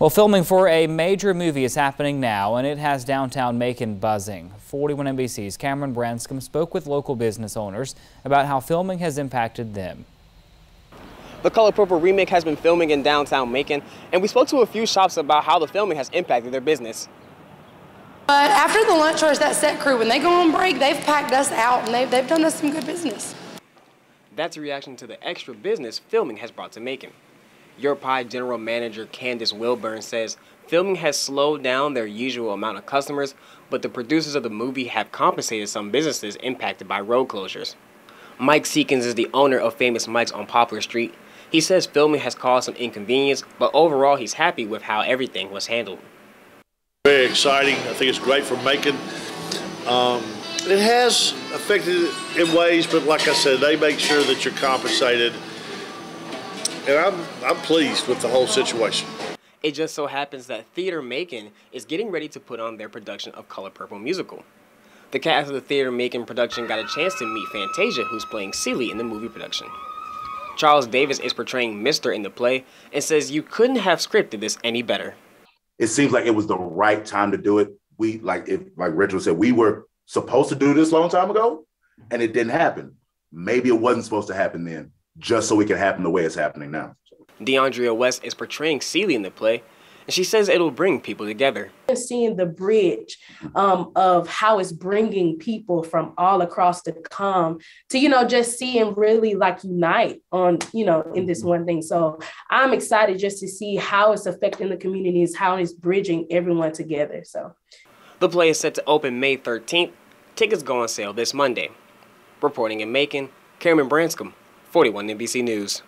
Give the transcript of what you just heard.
Well, filming for a major movie is happening now, and it has downtown Macon buzzing. 41 NBC's Cameron Branscombe spoke with local business owners about how filming has impacted them. The Color Purple remake has been filming in downtown Macon, and we spoke to a few shops about how the filming has impacted their business. But after the lunch hours, that set crew, when they go on break, they've packed us out and they've, they've done us some good business. That's a reaction to the extra business filming has brought to Macon. Your Pie General Manager Candis Wilburn says filming has slowed down their usual amount of customers, but the producers of the movie have compensated some businesses impacted by road closures. Mike Seekins is the owner of Famous Mike's on Poplar Street. He says filming has caused some inconvenience, but overall he's happy with how everything was handled. Very exciting. I think it's great for Macon. Um, it has affected it in ways, but like I said, they make sure that you're compensated and I'm, I'm pleased with the whole situation. It just so happens that Theatre Macon is getting ready to put on their production of Color Purple musical. The cast of the Theatre Macon production got a chance to meet Fantasia, who's playing Celie in the movie production. Charles Davis is portraying Mister in the play and says you couldn't have scripted this any better. It seems like it was the right time to do it. We like if like Rachel said, we were supposed to do this long time ago, and it didn't happen. Maybe it wasn't supposed to happen then just so it can happen the way it's happening now. DeAndrea West is portraying Celie in the play, and she says it'll bring people together. Seeing the bridge um, of how it's bringing people from all across the com to, you know, just seeing really like unite on, you know, in this one thing. So I'm excited just to see how it's affecting the communities, how it's bridging everyone together. So the play is set to open May 13th. Tickets go on sale this Monday. Reporting in Macon, Cameron Branscombe, 41 NBC News.